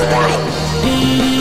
this.